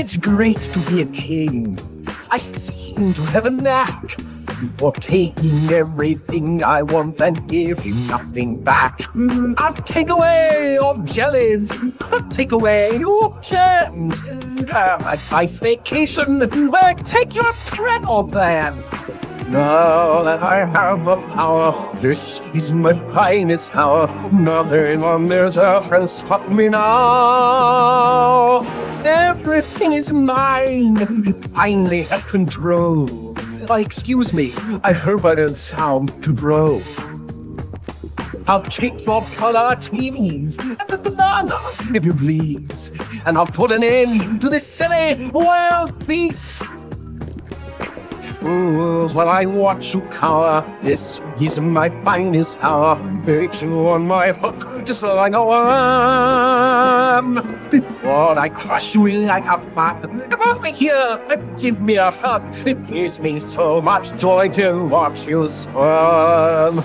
It's great to be a king. I seem to have a knack for taking everything I want and giving nothing back. I'll take away your jellies. I'll take away your jams. Uh, a nice vacation. Take your travel plan. Now that I have the power, this is my finest hour. Nothing on this earth can stop me now. Everything is mine. Finally at control. Oh, excuse me, I heard by the sound too grow. I'll take your color TVs and the banana, if you please, and I'll put an end to this silly world peace fools while I watch you cower. This is my finest hour. Bait you on my hook just like a worm. Before I crush you like a bomb, come over here and give me a hug. It gives me so much joy to watch you squirm.